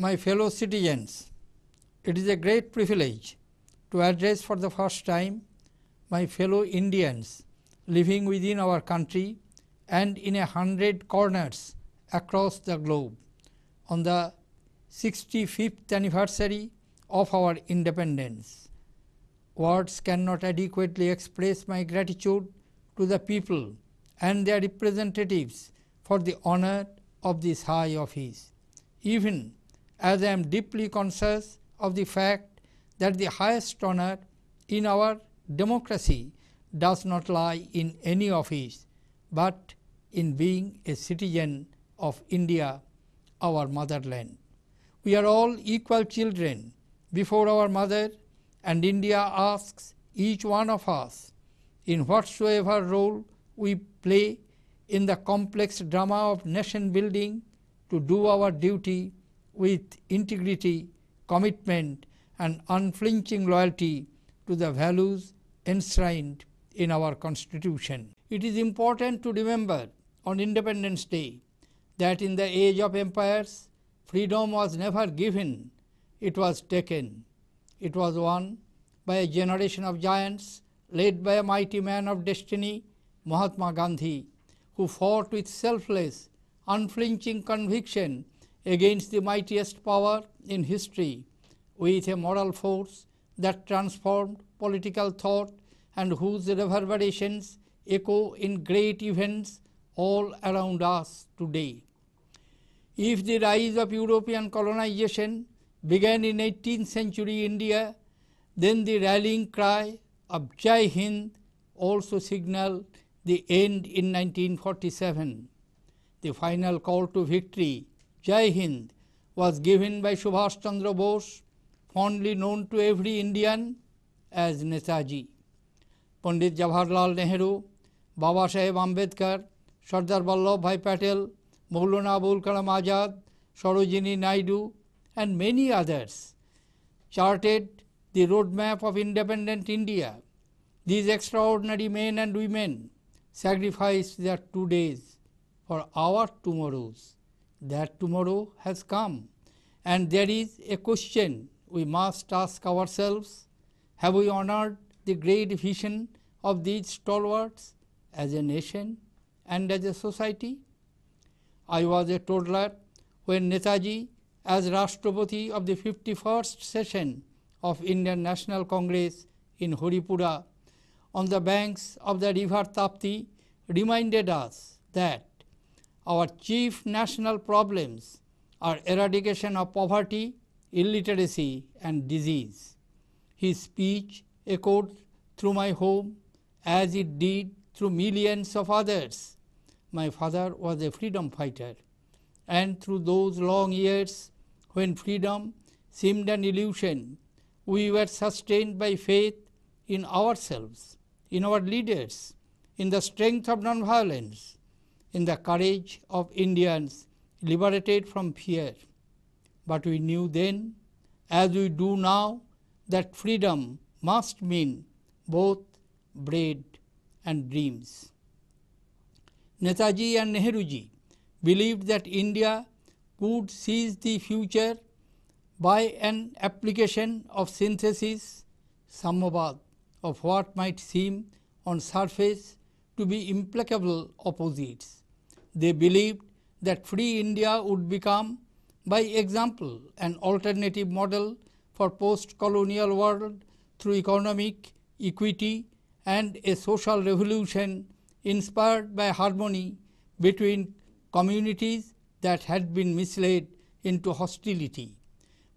My fellow citizens, it is a great privilege to address for the first time my fellow Indians living within our country and in a hundred corners across the globe on the 65th anniversary of our independence. Words cannot adequately express my gratitude to the people and their representatives for the honor of this high office. Even as I am deeply conscious of the fact that the highest honor in our democracy does not lie in any office, but in being a citizen of India, our motherland. We are all equal children before our mother, and India asks each one of us, in whatsoever role we play in the complex drama of nation building, to do our duty with integrity, commitment, and unflinching loyalty to the values enshrined in our Constitution. It is important to remember on Independence Day that in the age of empires, freedom was never given, it was taken. It was won by a generation of giants led by a mighty man of destiny, Mahatma Gandhi, who fought with selfless, unflinching conviction against the mightiest power in history with a moral force that transformed political thought and whose reverberations echo in great events all around us today. If the rise of European colonization began in 18th century India, then the rallying cry of Jai Hind also signaled the end in 1947. The final call to victory, Jai Hind, was given by Subhash Chandra Bose, fondly known to every Indian as Netaji. Pandit Jawaharlal Nehru, Baba Saheb Ambedkar, Sardar Vallabhbhai Patel, Maulana Abul Kalam Azad, Sarojini Naidu, and many others charted the roadmap of independent India. These extraordinary men and women sacrificed their two days for our tomorrows. That tomorrow has come, and there is a question we must ask ourselves have we honored the great vision of these stalwarts as a nation and as a society? I was a toddler when Netaji, as Rashtrapati of the 51st session of Indian National Congress in Haripura, on the banks of the river Tapti, reminded us that our chief national problems are eradication of poverty, illiteracy, and disease. His speech echoed through my home as it did through millions of others. My father was a freedom fighter, and through those long years when freedom seemed an illusion, we were sustained by faith in ourselves, in our leaders, in the strength of nonviolence, in the courage of Indians liberated from fear. But we knew then, as we do now, that freedom must mean both bread and dreams. Netaji and Nehruji believed that India could seize the future by an application of synthesis, samabad, of what might seem on surface to be implacable opposites. They believed that free India would become by example an alternative model for post-colonial world through economic equity and a social revolution inspired by harmony between communities that had been misled into hostility.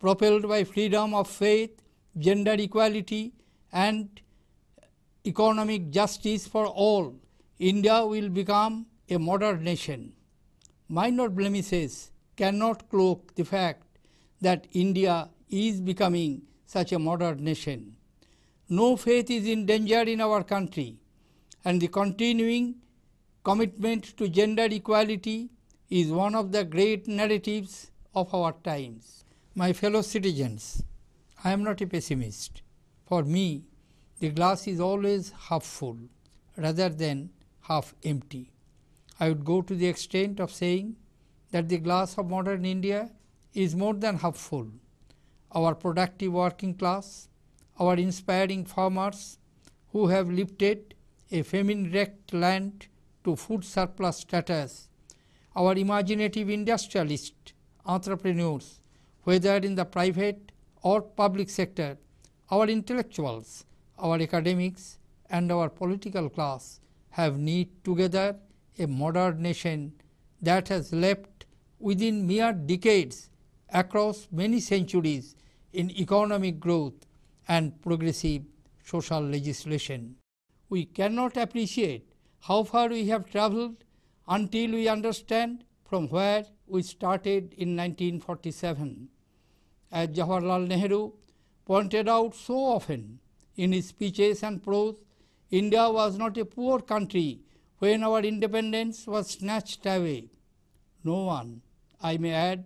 Propelled by freedom of faith, gender equality and economic justice for all, India will become a modern nation. Minor blemishes cannot cloak the fact that India is becoming such a modern nation. No faith is in danger in our country, and the continuing commitment to gender equality is one of the great narratives of our times. My fellow citizens, I am not a pessimist. For me, the glass is always half full rather than half empty. I would go to the extent of saying that the glass of modern India is more than half full. Our productive working class, our inspiring farmers who have lifted a famine wrecked land to food surplus status, our imaginative industrialists, entrepreneurs, whether in the private or public sector, our intellectuals, our academics, and our political class have knit together a modern nation that has leapt within mere decades across many centuries in economic growth and progressive social legislation. We cannot appreciate how far we have travelled until we understand from where we started in 1947. As Jawaharlal Nehru pointed out so often in his speeches and prose, India was not a poor country when our independence was snatched away. No one, I may add,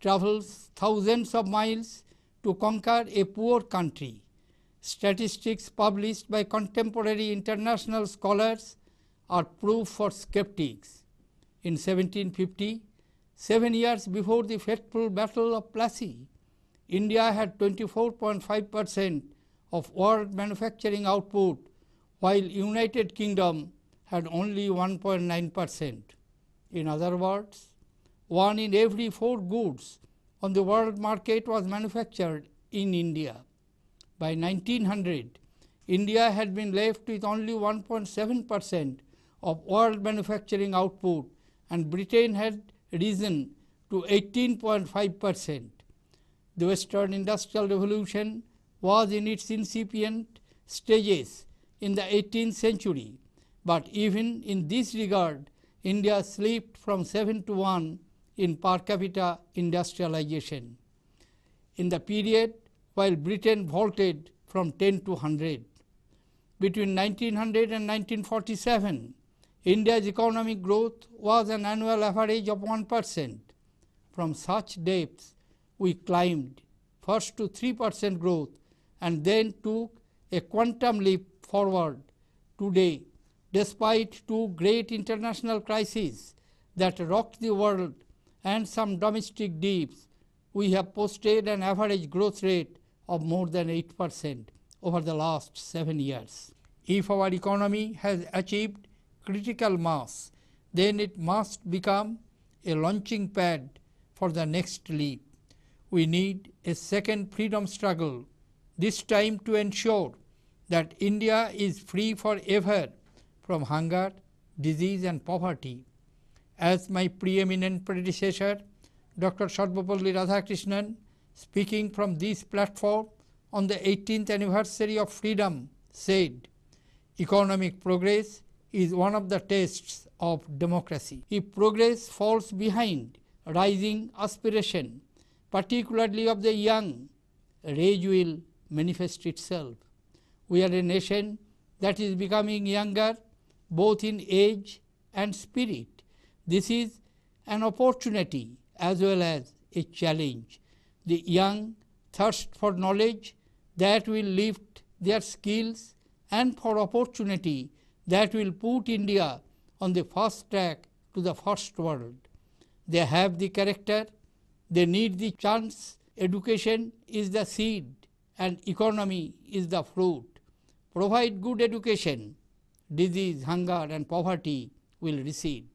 travels thousands of miles to conquer a poor country. Statistics published by contemporary international scholars are proof for skeptics. In 1750, seven years before the fateful Battle of Plassey, India had 24.5 percent of world manufacturing output, while United Kingdom had only 1.9 percent. In other words, one in every four goods on the world market was manufactured in India. By 1900, India had been left with only 1.7 percent of world manufacturing output and Britain had risen to 18.5 percent. The Western Industrial Revolution was in its incipient stages in the 18th century, but even in this regard, India slipped from 7 to 1 in per capita industrialization. In the period while Britain vaulted from 10 to 100. Between 1900 and 1947, India's economic growth was an annual average of 1 percent. From such depths, we climbed first to 3 percent growth and then took a quantum leap forward today despite two great international crises that rocked the world and some domestic dips, we have posted an average growth rate of more than 8 percent over the last 7 years. If our economy has achieved critical mass, then it must become a launching pad for the next leap we need a second freedom struggle, this time to ensure that India is free forever from hunger, disease and poverty. As my preeminent predecessor, Dr. Sarvepalli Radhakrishnan, speaking from this platform on the 18th anniversary of freedom, said, Economic progress is one of the tests of democracy. If progress falls behind rising aspiration, particularly of the young, rage will manifest itself. We are a nation that is becoming younger both in age and spirit. This is an opportunity as well as a challenge. The young thirst for knowledge that will lift their skills and for opportunity that will put India on the fast track to the first world. They have the character, they need the chance. Education is the seed and economy is the fruit. Provide good education, disease, hunger, and poverty will recede.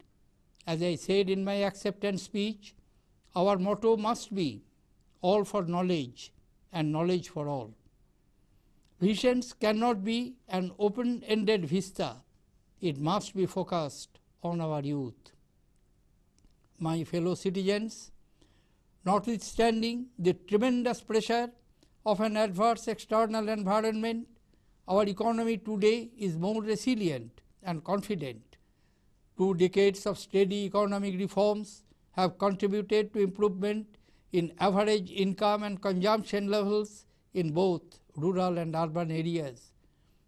As I said in my acceptance speech, our motto must be all for knowledge and knowledge for all. Visions cannot be an open ended vista, it must be focused on our youth. My fellow citizens, Notwithstanding the tremendous pressure of an adverse external environment, our economy today is more resilient and confident. Two decades of steady economic reforms have contributed to improvement in average income and consumption levels in both rural and urban areas.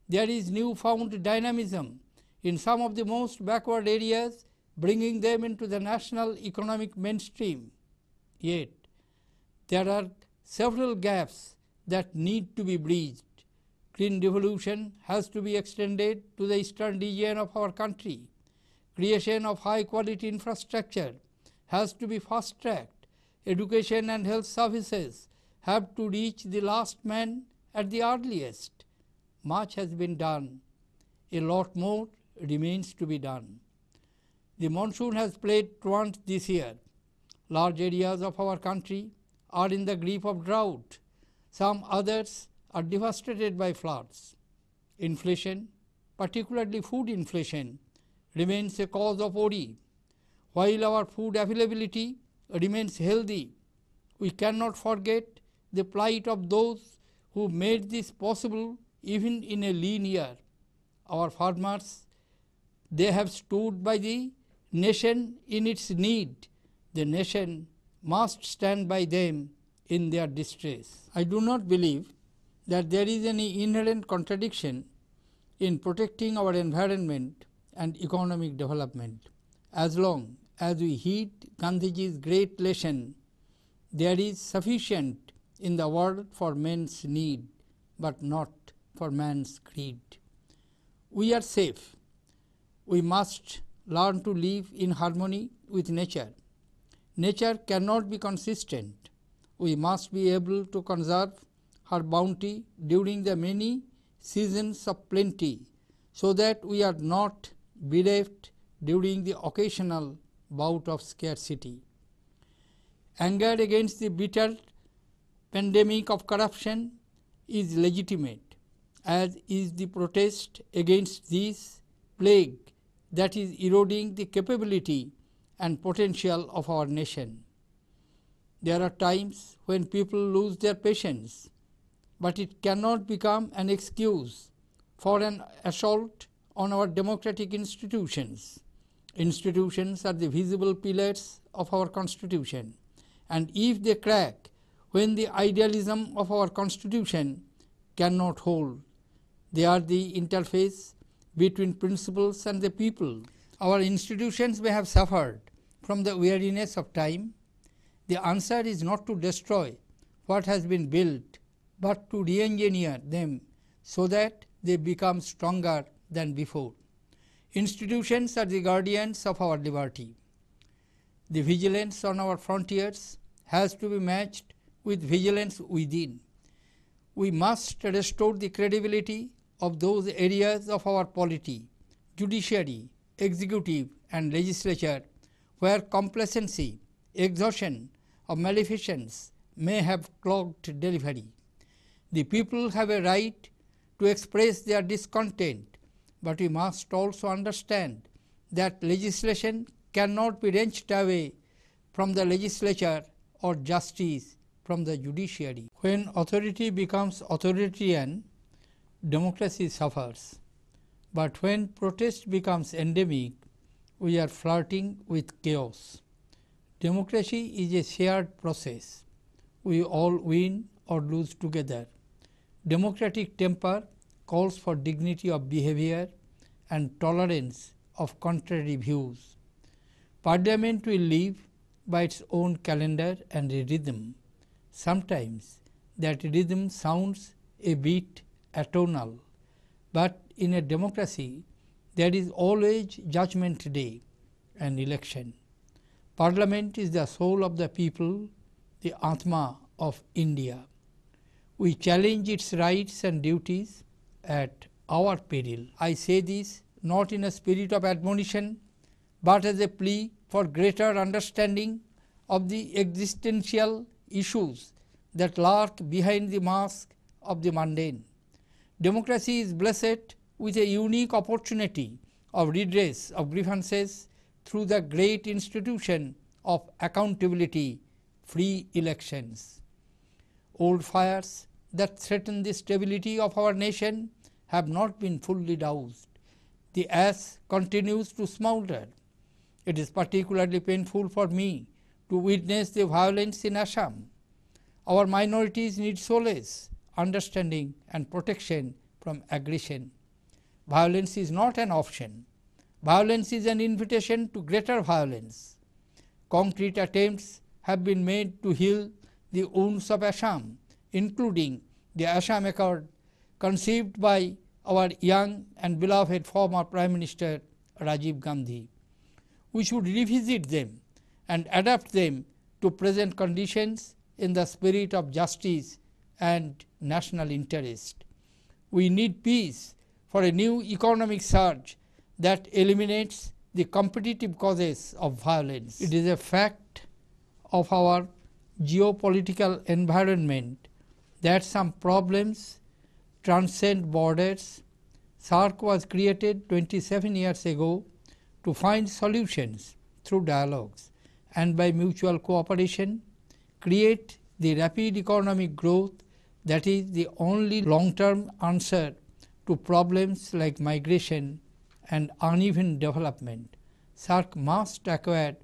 There is newfound dynamism in some of the most backward areas, bringing them into the national economic mainstream. Yet, there are several gaps that need to be bridged. Green revolution has to be extended to the eastern region of our country. Creation of high quality infrastructure has to be fast tracked. education and health services have to reach the last man at the earliest. Much has been done. A lot more remains to be done. The monsoon has played truant this year. Large areas of our country are in the grip of drought. Some others are devastated by floods. Inflation, particularly food inflation, remains a cause of worry. While our food availability remains healthy, we cannot forget the plight of those who made this possible even in a lean year. Our farmers, they have stood by the nation in its need. The nation must stand by them in their distress. I do not believe that there is any inherent contradiction in protecting our environment and economic development. As long as we heed Gandhiji's great lesson, there is sufficient in the world for men's need, but not for man's greed. We are safe. We must learn to live in harmony with nature. Nature cannot be consistent. We must be able to conserve her bounty during the many seasons of plenty, so that we are not bereft during the occasional bout of scarcity. Anger against the bitter pandemic of corruption is legitimate, as is the protest against this plague that is eroding the capability and potential of our nation. There are times when people lose their patience, but it cannot become an excuse for an assault on our democratic institutions. Institutions are the visible pillars of our constitution, and if they crack when the idealism of our constitution cannot hold, they are the interface between principles and the people. Our institutions may have suffered from the weariness of time. The answer is not to destroy what has been built, but to re engineer them so that they become stronger than before. Institutions are the guardians of our liberty. The vigilance on our frontiers has to be matched with vigilance within. We must restore the credibility of those areas of our polity, judiciary, executive and legislature where complacency, exhaustion or maleficence may have clogged delivery. The people have a right to express their discontent, but we must also understand that legislation cannot be wrenched away from the legislature or justice from the judiciary. When authority becomes authoritarian, democracy suffers. But when protest becomes endemic, we are flirting with chaos. Democracy is a shared process. We all win or lose together. Democratic temper calls for dignity of behavior and tolerance of contrary views. Parliament will live by its own calendar and rhythm. Sometimes that rhythm sounds a bit atonal, but in a democracy there is always judgment day and election. Parliament is the soul of the people, the Atma of India. We challenge its rights and duties at our peril. I say this not in a spirit of admonition, but as a plea for greater understanding of the existential issues that lurk behind the mask of the mundane. Democracy is blessed with a unique opportunity of redress of grievances through the great institution of accountability, free elections. Old fires that threaten the stability of our nation have not been fully doused. The ash continues to smolder. It is particularly painful for me to witness the violence in Assam. Our minorities need solace understanding and protection from aggression. Violence is not an option. Violence is an invitation to greater violence. Concrete attempts have been made to heal the wounds of Assam, including the Assam Accord conceived by our young and beloved former Prime Minister Rajiv Gandhi. We should revisit them and adapt them to present conditions in the spirit of justice and national interest. We need peace for a new economic surge that eliminates the competitive causes of violence. It is a fact of our geopolitical environment that some problems transcend borders. SAARC was created 27 years ago to find solutions through dialogues and by mutual cooperation create the rapid economic growth that is the only long term answer to problems like migration and uneven development. SAARC must acquire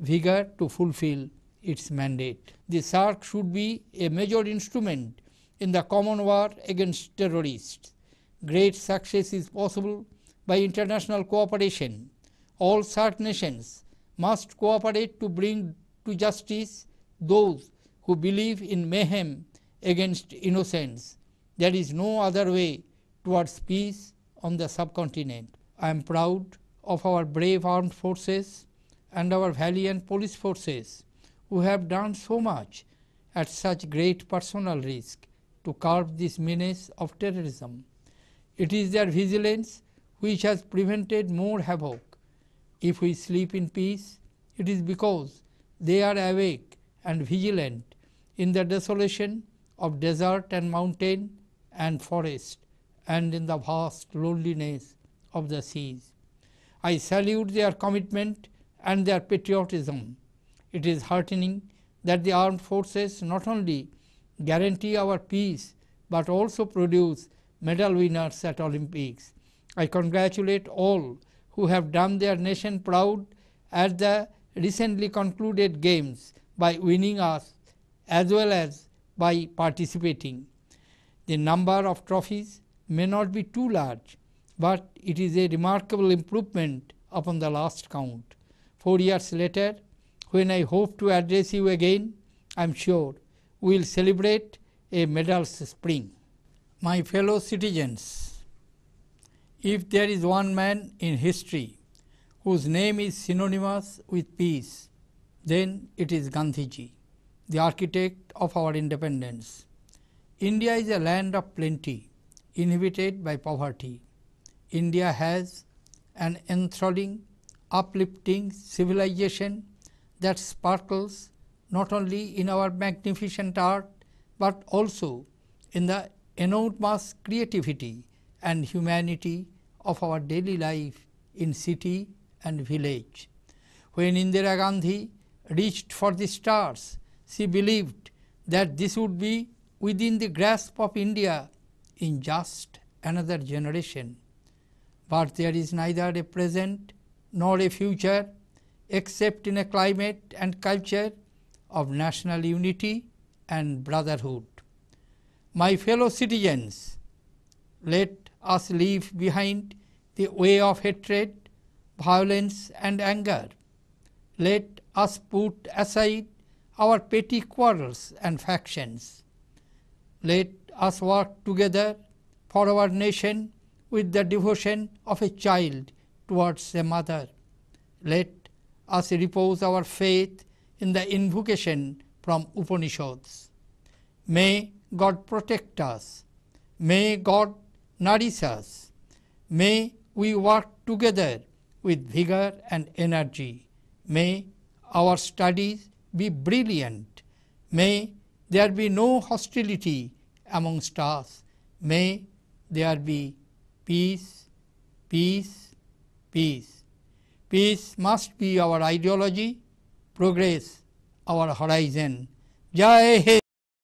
vigor to fulfill its mandate. The SAARC should be a major instrument in the common war against terrorists. Great success is possible by international cooperation. All SAARC nations must cooperate to bring to justice those who believe in mayhem against innocents. There is no other way towards peace on the subcontinent. I am proud of our brave armed forces and our valiant police forces who have done so much at such great personal risk to curb this menace of terrorism. It is their vigilance which has prevented more havoc. If we sleep in peace, it is because they are awake and vigilant in the desolation of desert and mountain and forest and in the vast loneliness of the seas. I salute their commitment and their patriotism. It is heartening that the armed forces not only guarantee our peace, but also produce medal winners at Olympics. I congratulate all who have done their nation proud at the recently concluded games by winning us as well as by participating. The number of trophies may not be too large, but it is a remarkable improvement upon the last count. Four years later, when I hope to address you again, I am sure we will celebrate a medals spring. My fellow citizens, if there is one man in history whose name is synonymous with peace, then it is Gandhiji, the architect of our independence. India is a land of plenty, inhabited by poverty. India has an enthralling, uplifting civilization that sparkles not only in our magnificent art, but also in the enormous creativity and humanity of our daily life in city and village. When Indira Gandhi reached for the stars, she believed that this would be within the grasp of India in just another generation. But there is neither a present nor a future except in a climate and culture of national unity and brotherhood. My fellow citizens, let us leave behind the way of hatred, violence, and anger. Let us put aside our petty quarrels and factions. Let us work together for our nation with the devotion of a child towards a mother. Let us repose our faith in the invocation from Upanishads. May God protect us. May God nourish us. May we work together with vigor and energy. May our studies be brilliant. May there be no hostility amongst us. May there be peace, peace, peace. Peace must be our ideology, progress our horizon. Jai Hind.